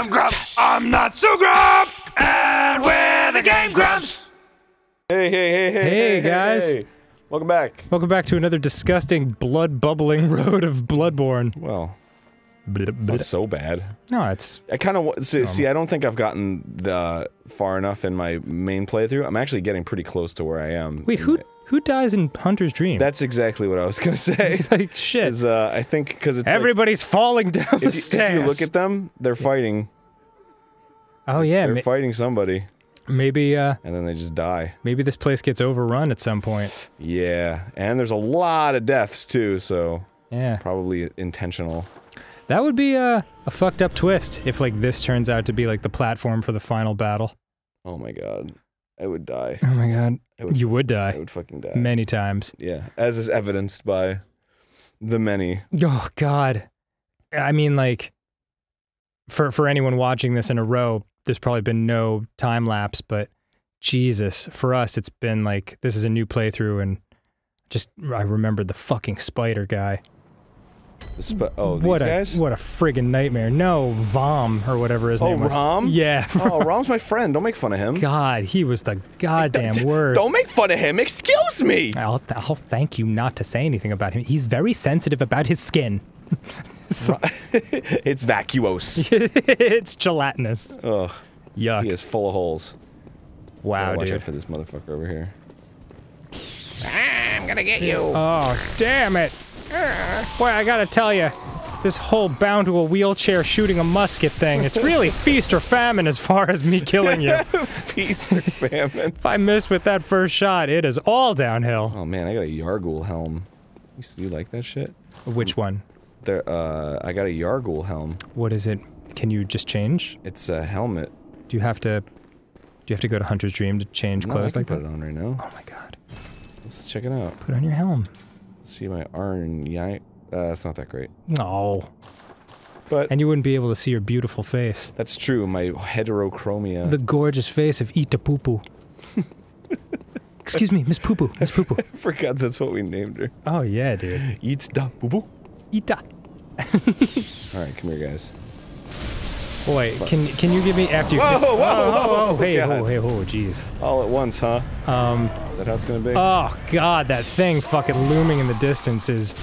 I'm Grump. I'm not so Grump. And we're the Game Grumps. Hey, hey, hey, hey, Hey, guys. hey. Welcome back. Welcome back to another disgusting, blood-bubbling road of Bloodborne. Well, it's not so bad. No, it's I kind of see, see. I don't think I've gotten the far enough in my main playthrough. I'm actually getting pretty close to where I am. wait. Who my- who dies in Hunter's Dream? That's exactly what I was gonna say. like shit. Is uh, I think because it's like, Everybody's falling down the you, stairs. if you look at them, they're fighting. oh yeah, They're fighting somebody, maybe uh, and then they just die. maybe this place gets overrun at some point. Yeah, and there's a lot of deaths too, so Yeah, probably intentional. that would be a a fucked up twist if like this turns out to be like the platform for the final battle. Oh my god, I would die. Oh my god, would, you would die. I would fucking die. many times. Yeah, as is evidenced by the many. Oh God, I mean, like, for for anyone watching this in a row, there's probably been no time lapse, but Jesus, for us, it's been like this is a new playthrough, and just I remembered the fucking spider guy. The sp- oh, these what a guys. what a friggin' nightmare! No, Vom or whatever his oh, name was. Rom. Yeah. oh, Rom's my friend. Don't make fun of him. God, he was the goddamn worst. Don't make fun of him. Excuse me. I'll, th- I'll thank you not to say anything about him. He's very sensitive about his skin. it's vacuous. it's gelatinous. Ugh, Yuck. he is full of holes. Wow, Gotta watch out for this motherfucker over here. I'm gonna get you. Oh, damn it. Boy, I gotta tell you, this whole bound to a wheelchair shooting a musket thing, it's really feast or famine as far as me killing you. Feast or famine. if I miss with that first shot, it is all downhill. Oh man, I got a Yahar'gul helm. You, like that shit? Which one? There, uh, I got a Yahar'gul helm. What is it? Can you just change? It's a helmet. Do you have to do you have to go to Hunter's Dream to change No, I clothes like put that? it on right now. Oh my god. Let's check it out. Put on your helm. See my iron. Yeah, uh, it's not that great. No. But And you wouldn't be able to see your beautiful face. that's true. My heterochromia. The gorgeous face of Ita Poo Poo. Excuse me, Miss Poo Poo. Miss Poo Poo. I forgot that's what we named her. Oh yeah, dude. Eat da boo boo. Ita. All right, come here, guys. Boy, can can you give me after you? Whoa, whoa, oh, whoa, oh, oh, hey, God. oh, hey, oh, jeez. All at once, huh? Um, that how it's gonna be? oh god, that thing fucking looming in the distance is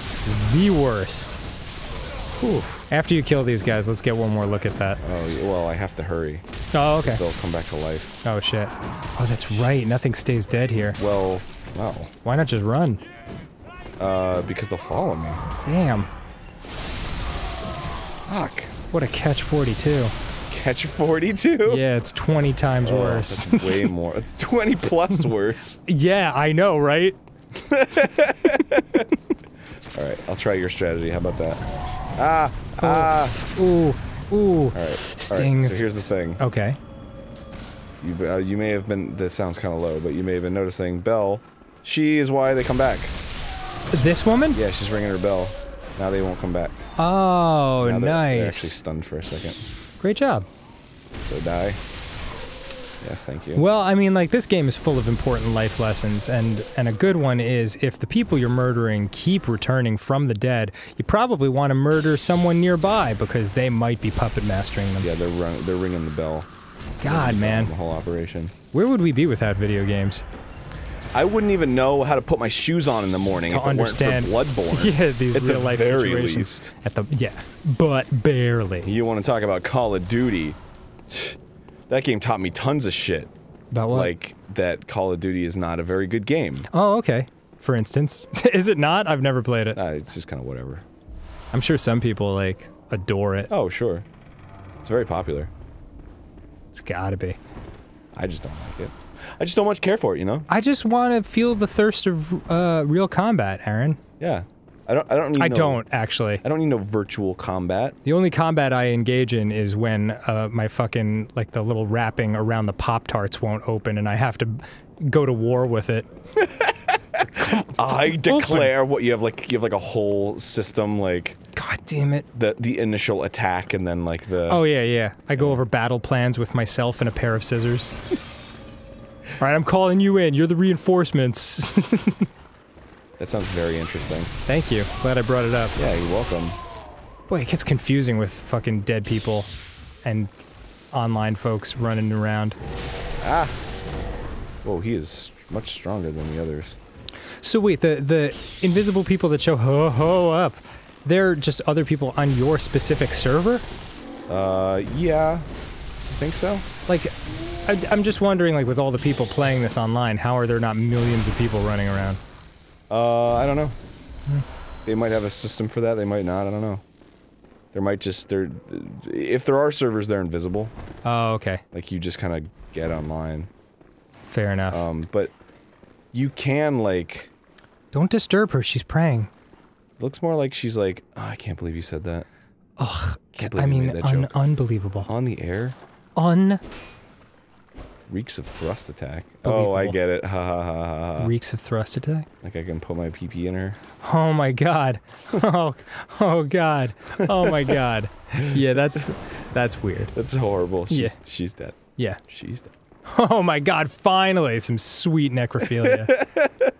the worst. Whew. After you kill these guys, let's get one more look at that. oh, well, I have to hurry. Oh, okay. They'll come back to life. Oh shit. Oh, that's right. Nothing stays dead here. Well, no. Why not just run? Uh, because they'll follow me. Damn. Fuck. What a catch 42. Catch 42? Yeah, it's 20 times Oh, worse. that's way more. It's 20 plus worse. yeah, I know, right? All right, I'll try your strategy. How about that? Ah, ah. Ooh, ooh. All right. All right, Stings. so here's the thing. Okay. You, uh, you may have been. This sounds kind of low, but you may have been noticing Belle. She is why they come back. This woman? Yeah, she's ringing her bell. Now they won't come back. Oh, now they're, they're actually stunned for a second. Great job. So die. Yes, thank you. Well, I mean, like this game is full of important life lessons, and and a good one is if the people you're murdering keep returning from the dead, you probably want to murder someone nearby because they might be puppet mastering them. yeah, they're run, they're ringing the bell. God, man. The whole operation. where would we be without video games? I wouldn't even know how to put my shoes on in the morning To if understand- it weren't for Bloodborne. Yeah, these At the real life very situations. least. At the yeah, but barely. You want to talk about Call of Duty? That game taught me tons of shit. About what? Like that Call of Duty is not a very good game. oh, okay. For instance, is it not? I've never played it. Uh, it's just kind of whatever. I'm sure some people like adore it. Oh, sure. It's very popular. It's gotta be. I just don't like it. I just don't much care for it, you know? I just want to feel the thirst of uh, real combat, Arin. Yeah. I don't I don't need I no- don't actually. I don't need no virtual combat. The only combat I engage in is when uh, my fucking like the little wrapping around the pop tarts won't open, and I have to go to war with it. I declare what you have like you have like a whole system like God damn it! the the initial attack and then like the Oh yeah, yeah. I go over battle plans with myself and a pair of scissors. All right, I'm calling you in. You're the reinforcements. That sounds very interesting. Thank you. Glad I brought it up. Yeah, you're welcome. Boy, it gets confusing with fucking dead people and online folks running around. Ah! Whoa, he is much stronger than the others. So wait, the the invisible people that show ho ho up, they're just other people on your specific server? Uh, yeah, think so. Like, I, I'm just wondering, like, with all the people playing this online, how are there not millions of people running around? Uh, I don't know. They might have a system for that. They might not. I don't know. There might just there, if there are servers, they're invisible. Oh, okay, Like you just kind of get online. fair enough. Um, but you can like. Don't disturb her; she's praying. Looks more like she's like. Oh, I can't believe you said that. Ugh, Can't I mean, un- joke. unbelievable. On the air, Un reeks of thrust attack. Oh, I get it. Ha ha ha ha. ha. reeks of thrust attack. Like I can put my PP in her. Oh my god. Oh, oh god. Oh my god. Yeah, that's that's weird. That's horrible. She's Yeah. she's dead. Yeah. She's dead. Oh my god, finally some sweet necrophilia.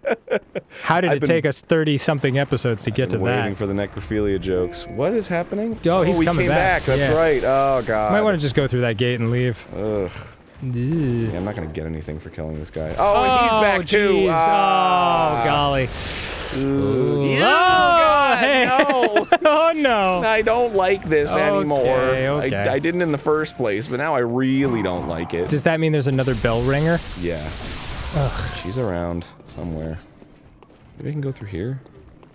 How did I've it take us 30 something episodes to get to waiting that? for the necrophilia jokes. What is happening? Oh, he's we coming came back. That's Yeah. right. Oh god. Might want to just go through that gate and leave. Ugh. Yeah, I'm not gonna get anything for killing this guy. Oh, and he's back too. jeez. Ah. Oh, golly. Ooh. Ooh. Oh, God, hey. no. oh, no. I don't like this anymore. Okay, okay. I, I didn't in the first place, but now I really don't like it. Does that mean there's another bell ringer? yeah. She's around somewhere. Maybe I can go through here.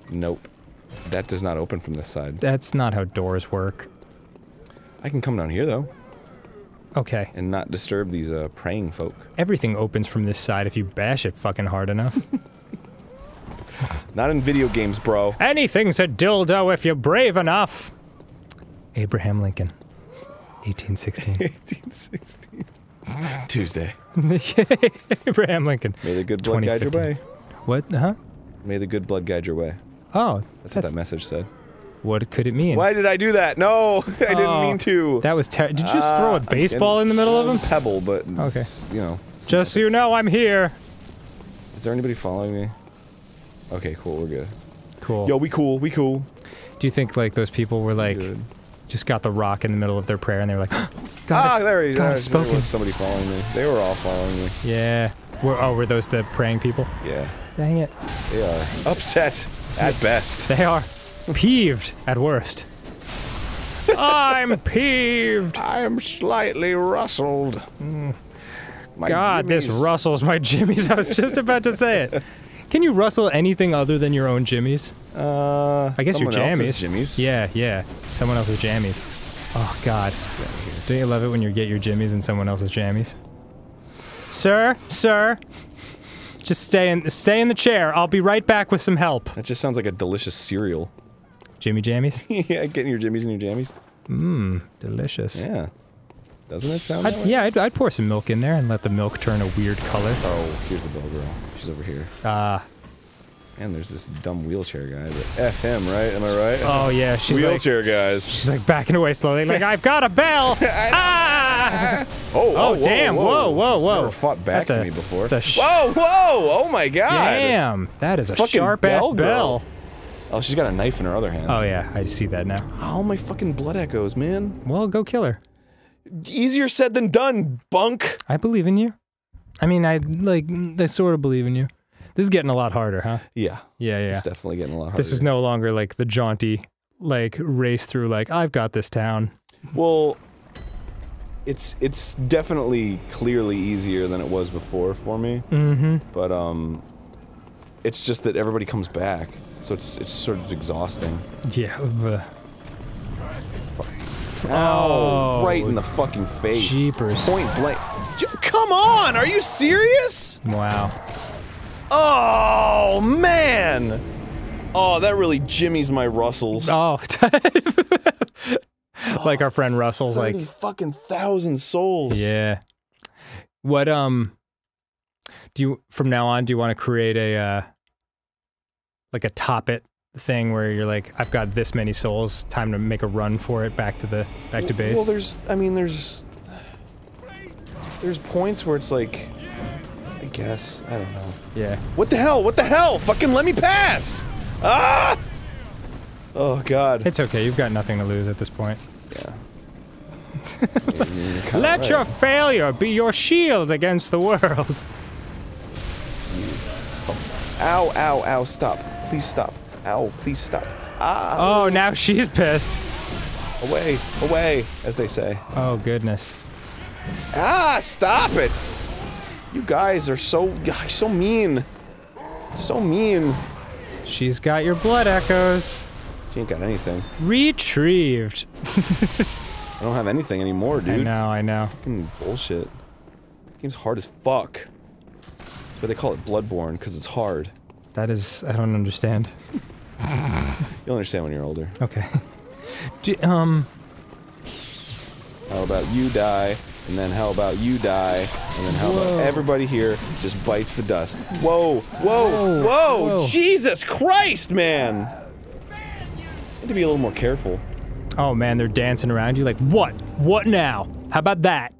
Nope. That does not open from this side. That's not how doors work. I can come down here though, Okay. and not disturb these uh, praying folk. Everything opens from this side if you bash it fucking hard enough. Not in video games, bro. Anything's a dildo if you're brave enough. Abraham Lincoln, 1816. 1816. Tuesday. Abraham Lincoln. May the good blood guide your way. What? Huh? May the good blood guide your way. Oh, That's, that's, what that message said. what could it mean? Why did I do that? No, I didn't Oh, mean to. That was ter- Did you just throw Ah, a baseball in the middle of him? Pebble, but it's, you know. it's Just so you know, I'm here. Is there anybody following me? Okay, cool. We're good. Cool. Yo, we cool. We cool. Do you think like those people were like good. just got the rock in the middle of their prayer and they were like, God, Ah, there he God there, has there spoken. was somebody following me. They were all following me. Yeah. Were, oh, were those the praying people? Yeah, Dang it. they are upset at best. They are peeved at worst. I'm peeved. I am slightly rustled. My God, this rustles my jimmies. I was just about to say it. Can you rustle anything other than your own jimmies? Uh, I guess your jammies. else's jimmies. Yeah, yeah. Someone else's jammies. Oh God. Don't you love it when you get your jimmies in someone else's jammies? Sir, sir, just stay in stay in the chair. I'll be right back with some help. That just sounds like a delicious cereal. Jimmy jammies? yeah, getting your jimmies and your jammies. Mmm, delicious. Yeah. Doesn't it sound I'd, that way? yeah, I'd, I'd pour some milk in there and let the milk turn a weird color. Oh, here's the bell girl. She's over here. Ah, And there's this dumb wheelchair guy. But F him, right? Am I right? oh yeah, she's like wheelchair guys. she's like backing away slowly, like I've got a bell. ah! Oh, Oh, damn. Whoa, whoa, She's whoa. Never fought back That's to a- me before. that's a sh- whoa, whoa! Oh my god! Damn, that is a Fucking sharp ass bell girl. bell. Oh, she's got a knife in her other hand. Oh yeah, I see that now. All my fucking blood echoes, man. Well, go kill her. Easier said than done, bunk. I believe in you. I mean, I like, I sort of believe in you. This is getting a lot harder, huh? Yeah, Yeah, yeah. it's definitely getting a lot harder. This is no longer like the jaunty, like race through. Like I've got this town. Well, it's it's definitely clearly easier than it was before for me. Mm-hmm. But um, it's just that everybody comes back, so it's it's sort of exhausting. Yeah. Ow! Oh, right in the fucking face. jeepers. Point blank. J- come on! Are you serious? Wow. Oh man! Oh, that really jimmies my Russells. Oh. like our friend Russell's like, fucking thousand souls. yeah. What um do you from now on do you want to create a uh like a top it thing where you're like I've got this many souls, time to make a run for it back to the back to base? Well, there's. I mean, there's. There's points where it's like. I guess I don't know. yeah. What the hell? What the hell? Fucking let me pass! Ah! Oh god. It's okay. You've got nothing to lose at this point. yeah. Let right. your failure be your shield against the world. Ow, ow, ow, stop. Please stop. Ow, please stop. Ah, Oh, now she's pissed. away, away, as they say. Oh, goodness. Ah, stop it! You guys are so, so mean. So mean. She's got your blood echoes. She ain't got anything. Retrieved. I don't have anything anymore, dude. I know, I know. Fucking bullshit. This game's hard as fuck. That's why they call it Bloodborne, because it's hard. That is, I don't understand. You'll understand when you're older. Okay. Do, um, How about you die, and then how about you die, and then how Whoa. about everybody here just bites the dust. Whoa, whoa, Whoa, whoa, whoa. Jesus Christ, man! Need to be a little more careful. oh man, they're dancing around you like, what? What now? How about that?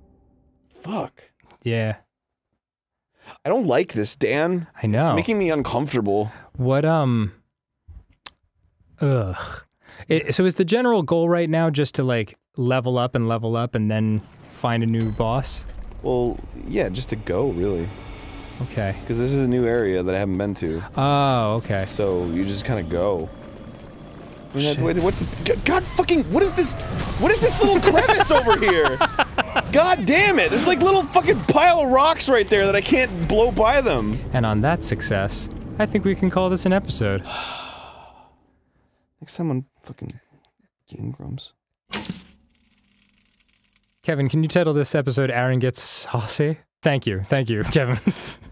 Fuck. Yeah, I don't like this, Dan. I know. It's making me uncomfortable. What, um, ugh. I so is the general goal right now just to like level up and level up and then find a new boss? Well, yeah, just to go, really. Okay. Because this is a new area that I haven't been to. Oh, okay. So you just kind of go. I mean, Shit. wait, what's the, God- God fucking, what is this? What is this little crevice over here? God damn it! There's like little fucking pile of rocks right there that I can't blow by them. And on that success, I think we can call this an episode. Next time on fucking Game Grumps. Kevin, can you title this episode Arin Gets Saucy? Thank you. Thank you, Kevin.